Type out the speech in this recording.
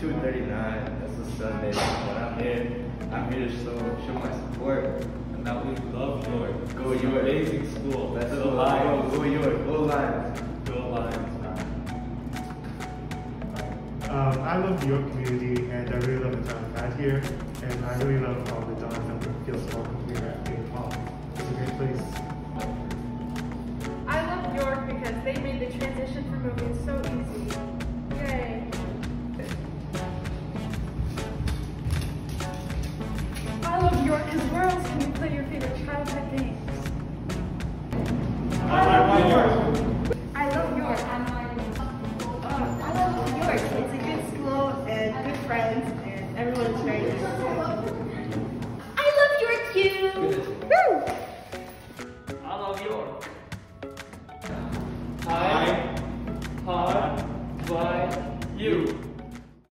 2:39. that's a Sunday, but I'm here. I'm here to show show my support. And that we love York. Go It's an York. Amazing school. That's to the go, Lions. Go, go York. Go Lions. Go Lions, man. Um, I love New York community and I really love the town of Pat here. And I really love all the Jonathan feels welcome here at King Hall. It's a great place. I love York because they made the transition for moving so because where else can you play your favorite childhood games? I love York. I love York. Uh, I love York. It's a good school and good friends, and everyone's very nice. I love York too. Woo! I love York. I, I, by you.